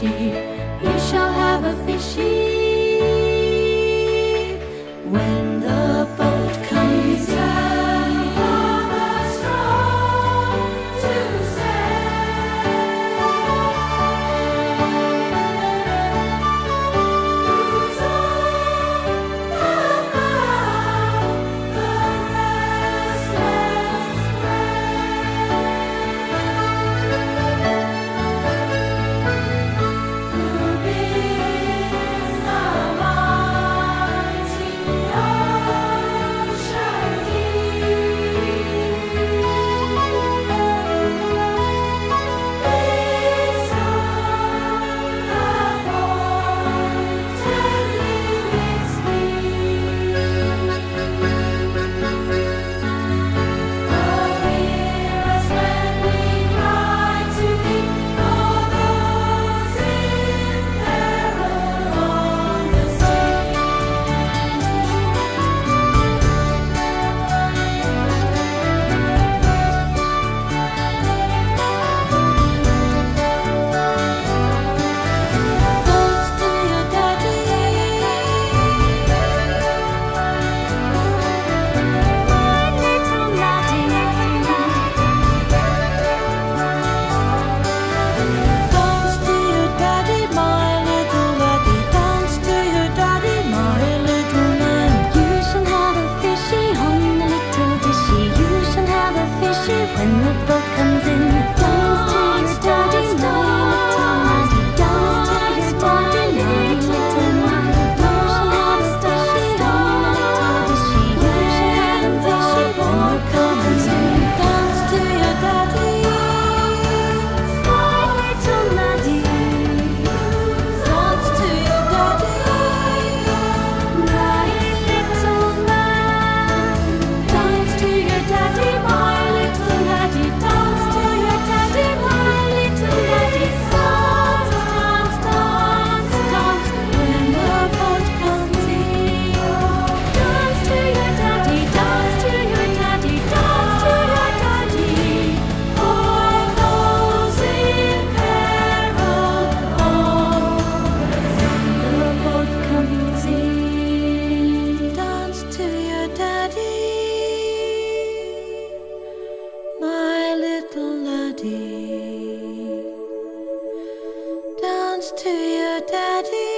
dishy. You shall have a fishy to your daddy.